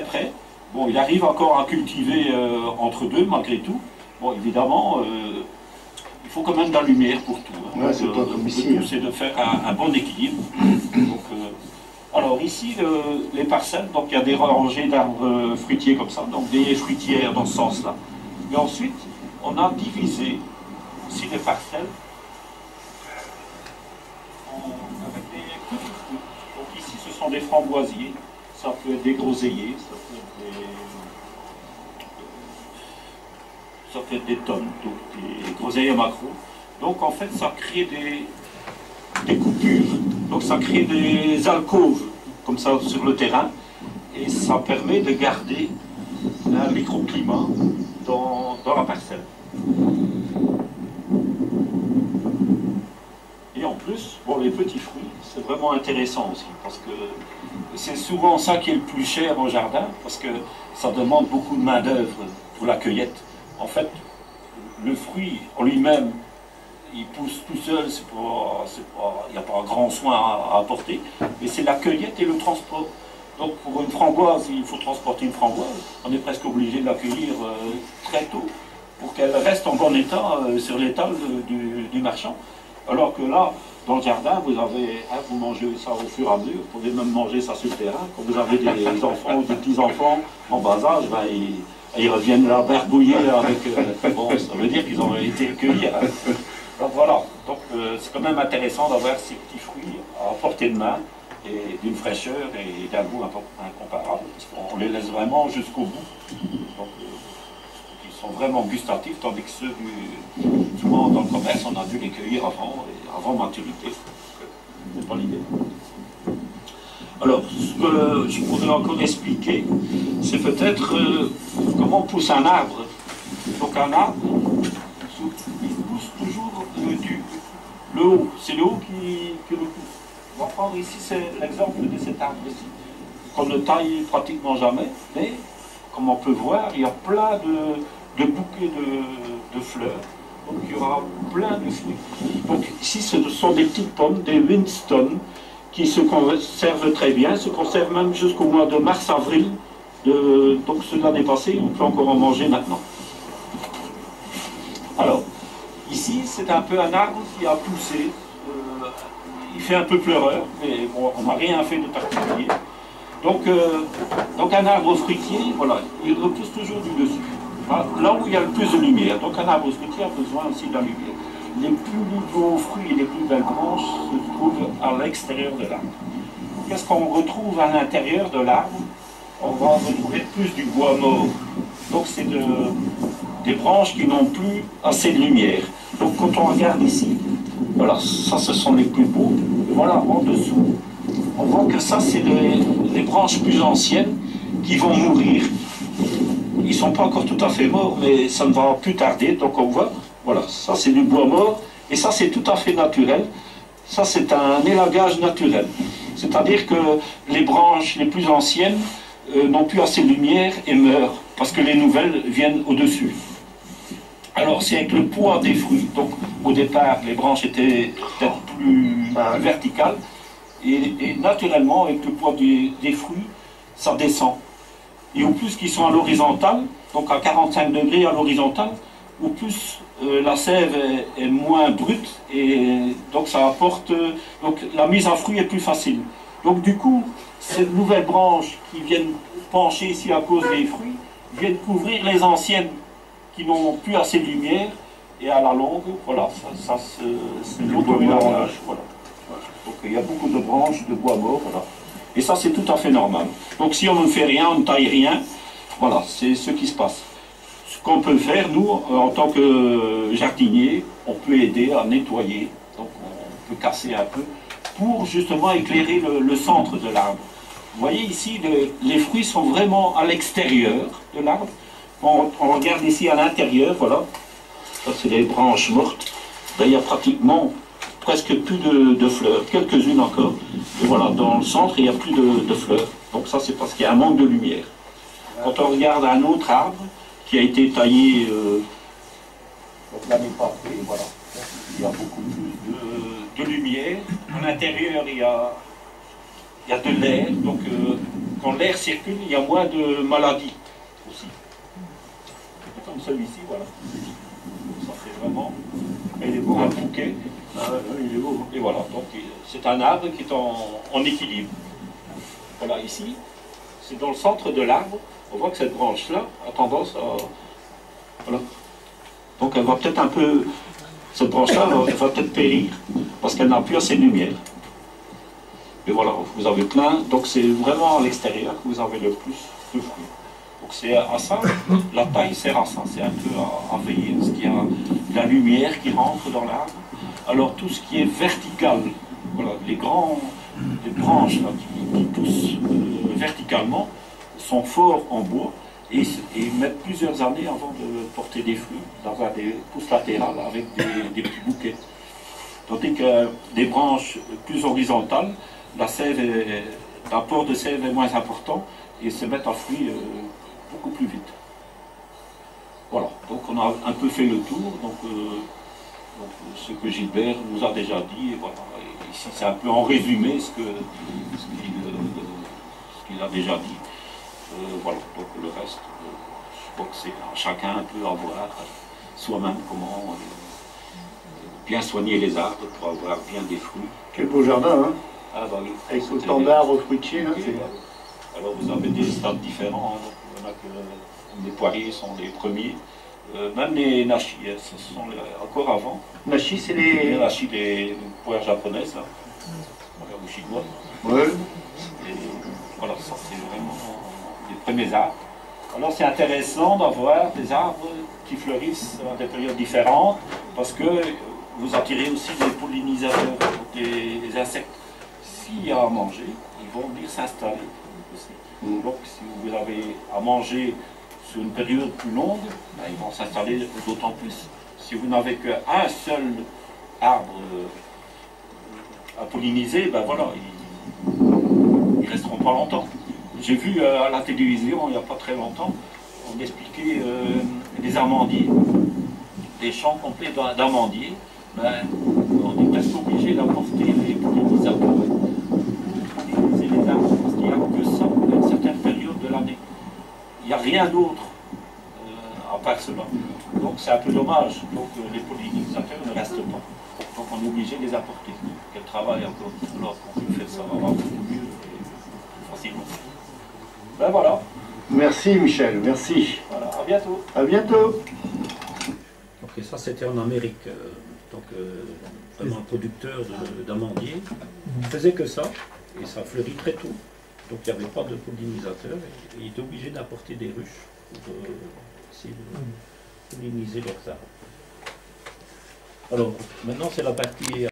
très près. Bon, il arrive encore à cultiver euh, entre deux, malgré tout. Bon, évidemment, euh, il faut quand même de la lumière pour tout. hein. Ouais, c'est euh, hein. c'est de faire un, un bon équilibre. Donc, euh, alors ici, le- les parcelles, donc il y a des rangées d'arbres fruitiers comme ça, donc des fruitières dans ce sens-là. Et ensuite, on a divisé aussi les parcelles en- avec des petits fruits. Donc ici, ce sont des framboisiers, ça peut être des groseilliers, ça peut être des, tonnes, donc des groseilliers macro. Donc en fait, ça crée des, des coupures, donc ça crée des alcôves comme ça sur le terrain, et ça permet de garder un microclimat dans, dans la parcelle. Et en plus, bon, les petits fruits, c'est vraiment intéressant aussi, parce que c'est souvent ça qui est le plus cher en jardin, parce que ça demande beaucoup de main-d'œuvre pour la cueillette. En fait, le fruit en lui-même, il pousse tout seul, il n'y a pas grand soin à, apporter, mais c'est la cueillette et le transport. Donc pour une framboise, il faut transporter une framboise. On est presque obligé de la cueillir euh, très tôt pour qu'elle reste en bon état euh, sur l'étal du, du marchand. Alors que là, dans le jardin, vous avez, hein, vous mangez ça au fur et à mesure. Vous pouvez même manger ça sur le terrain. Quand vous avez des enfants ou des petits-enfants en bas âge, ben, ils, ils reviennent là barbouiller avec. euh, bon, ça veut dire qu'ils ont été cueillis. hein. Donc voilà. Donc euh, c'est quand même intéressant d'avoir ces petits fruits à portée de main et d'une fraîcheur et d'un goût incomparable. Parce qu'on les laisse vraiment jusqu'au bout. Euh, vraiment gustatifs, tandis que ceux du, souvent dans le commerce, on a dû les cueillir avant, avant maturité. C'est pas l'idée. Alors, ce que je pourrais encore expliquer, c'est peut-être euh, comment pousse un arbre. Donc un arbre, il pousse toujours le, du, le haut. C'est le haut qui, qui. On va prendre ici l'exemple de cet arbre qu'on ne taille pratiquement jamais, mais comme on peut voir, il y a plein de, de bouquets de, fleurs. Donc il y aura plein de fruits. Donc ici, ce sont des petites pommes, des Winston, qui se conservent très bien, se conservent même jusqu'au mois de mars-avril. Donc ceux de l'année passée, on peut encore en manger maintenant. Alors, ici, c'est un peu un arbre qui a poussé. euh, il fait un peu pleureur, mais bon, on n'a rien fait de particulier. Donc, euh, donc un arbre fruitier, voilà, il repousse toujours du dessus. Là là où il y a le plus de lumière. Donc un arbre fruitier a besoin aussi de la lumière. Les plus beaux fruits et les plus belles branches se trouvent à l'extérieur de l'arbre. Qu'est-ce qu'on retrouve à l'intérieur de l'arbre? On va retrouver plus du bois mort. Donc c'est de- des branches qui n'ont plus assez de lumière. Donc quand on regarde ici, voilà, ça ce sont les plus beaux. Et voilà, en dessous, on voit que ça, c'est les branches plus anciennes qui vont mourir. Ils ne sont pas encore tout à fait morts, mais ça ne va plus tarder. Donc on voit, voilà, ça c'est du bois mort, et ça c'est tout à fait naturel. Ça c'est un élagage naturel. C'est-à-dire que les branches les plus anciennes euh, n'ont plus assez de lumière et meurent, parce que les nouvelles viennent au-dessus. Alors c'est avec le poids des fruits. Donc au départ, les branches étaient peut-être plus verticales. Et, naturellement, avec le poids des fruits, ça descend. Et au plus qu'ils sont à l'horizontale, donc à 45 degrés à l'horizontale, au plus euh, la sève est, est moins brute et donc ça apporte. euh, donc la mise en fruit est plus facile. Donc du coup, ces nouvelles branches qui viennent pencher ici à cause des fruits viennent couvrir les anciennes qui n'ont plus assez de lumière et à la longue, voilà, ça, ça se- c'est Voilà. Donc il y a beaucoup de branches de bois mort, voilà. Et ça, c'est tout à fait normal. Donc si on ne fait rien, on ne taille rien, voilà, c'est ce qui se passe. Ce qu'on peut faire, nous, euh, en tant que jardinier, on peut aider à nettoyer, donc on peut casser un peu, pour justement éclairer le, centre de l'arbre. Vous voyez ici, le- les fruits sont vraiment à l'extérieur de l'arbre. On, on regarde ici à l'intérieur, voilà. Ça, c'est les branches mortes. Là, il y a pratiquement presque plus de, fleurs, quelques-unes encore. Et voilà, dans le centre, il n'y a plus de, fleurs. Donc ça, c'est parce qu'il y a un manque de lumière. Quand on regarde un autre arbre qui a été taillé euh, voilà, il y a beaucoup plus de, de lumière. À l'intérieur, il y a, il y a de l'air. Donc euh, quand l'air circule, il y a moins de maladies aussi. Comme celui-ci, voilà. Ça fait vraiment. Il est beau, un bouquet. Ah. Et voilà, donc c'est un arbre qui est en, équilibre. Voilà, ici, c'est dans le centre de l'arbre. On voit que cette branche-là a tendance à. Voilà. Donc elle va peut-être un peu. Cette branche-là va, peut-être périr parce qu'elle n'a plus assez de lumière. Et voilà, vous avez plein. Donc c'est vraiment à l'extérieur que vous avez le plus de fruits. Donc c'est à ça, la taille sert à ça, c'est un peu à, à veiller, parce qu'il y a la lumière qui rentre dans l'arbre. Alors tout ce qui est vertical, les grands, les branches qui, poussent verticalement sont forts en bois et, et mettent plusieurs années avant de porter des fruits, d'avoir des pousses latérales avec des, petits bouquets. Tandis que des branches plus horizontales, la l'apport de sève est moins important et se mettent à fruits euh, beaucoup plus vite. Voilà, donc on a un peu fait le tour. Euh, ce que Gilbert nous a déjà dit, et voilà. Ici, c'est un peu en résumé ce ce qu'il euh, ce a déjà dit. Euh, voilà, donc le reste, euh, je crois que c'est à chacun un peu à voir soi-même comment euh, bien soigner les arbres pour avoir bien des fruits. Quel beau jardin, hein Ah, bah oui. Avec des- d'arbres fruitiers, c'est... euh, Alors vous avez des stades différents. hein. Donc, a que les poiriers sont les premiers. Euh, même les nachis, hein, ce sont les- encore avant. Nachi, c'est Les les... nachis, les poires japonaises, là. Voilà, ou chinoises. Ouais. Et voilà, ça c'est vraiment les premiers arbres. Alors c'est intéressant d'avoir des arbres qui fleurissent à des périodes différentes parce que vous attirez aussi des pollinisateurs, des, des insectes. S'il y a à manger, ils vont venir s'installer aussi. Donc si vous avez à manger sur une période plus longue, ben, ils vont s'installer d'autant plus. Si vous n'avez qu'un seul arbre euh, à polliniser, ben voilà, ils, ils resteront pas longtemps. J'ai vu euh, à la télévision il n'y a pas très longtemps, on expliquait euh, des amandiers, des champs complets d'a- d'amandiers. Ben, on est presque obligé d'apporter des pollinisateurs pour polliniser les arbres parce qu'il n'y a que ça à une certaine période de l'année. Il n'y a rien d'autre euh, à part cela. Donc c'est un peu dommage. Donc euh, les pollinisateurs ne restent pas. Donc on est obligé de les apporter. Quel travail encore. Alors qu'on peut faire ça avoir beaucoup mieux et plus facilement. Ben voilà. Merci, Michel, merci. Voilà. À bientôt. À bientôt. Ok, ça c'était en Amérique, euh, donc euh, vraiment un producteur d'amandiers. Il faisait que ça, et ça fleurit très tôt. Donc il n'y avait pas de pollinisateur, et, et il était obligé d'apporter des ruches pour euh, essayer de polliniser leurs arbres. Alors, maintenant c'est la partie